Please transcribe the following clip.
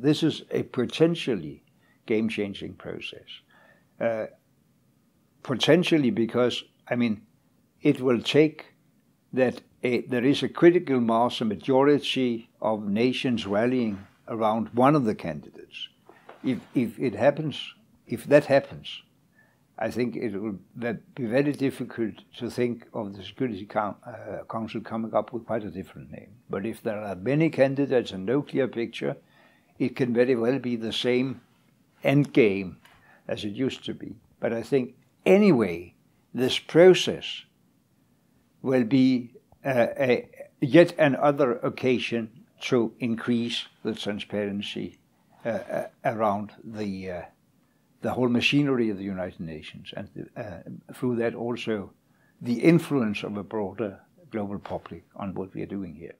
This is a potentially game changing process. Uh, potentially because, I mean, it will take that a, there is a critical mass, a majority of nations rallying around one of the candidates. If, if it happens, if that happens, I think it will be very difficult to think of the Security uh, Council coming up with quite a different name. But if there are many candidates and no clear picture, it can very well be the same end game as it used to be. But I think anyway, this process will be uh, a, yet another occasion to increase the transparency uh, uh, around the uh, the whole machinery of the United Nations, and uh, through that also the influence of a broader global public on what we are doing here.